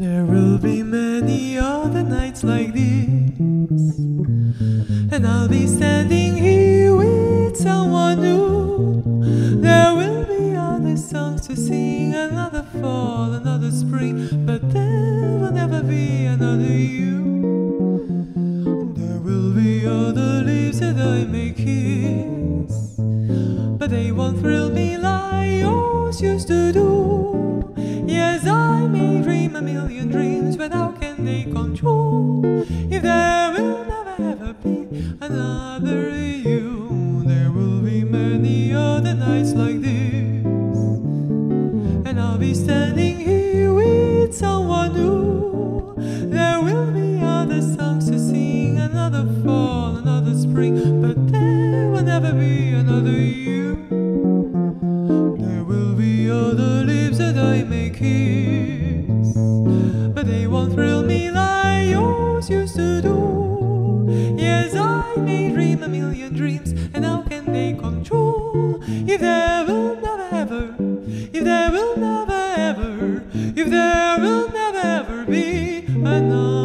There will be many other nights like this, and I'll be standing here with someone new. There will be other songs to sing, another fall, another spring, but there will never be another you. There will be other lips that I may kiss, but they won't thrill me like yours used to do. Dream a million dreams, but how can they come true if there will never ever be another you? There will be many other nights like this, and I'll be standing here with someone new. There will be other songs to sing, another fall, another spring, but there will never be another you. There will be other lips that I may kiss, used to do. Yes, I may dream a million dreams, and how can they come true if there will never ever, if there will never ever, if there will never ever be another?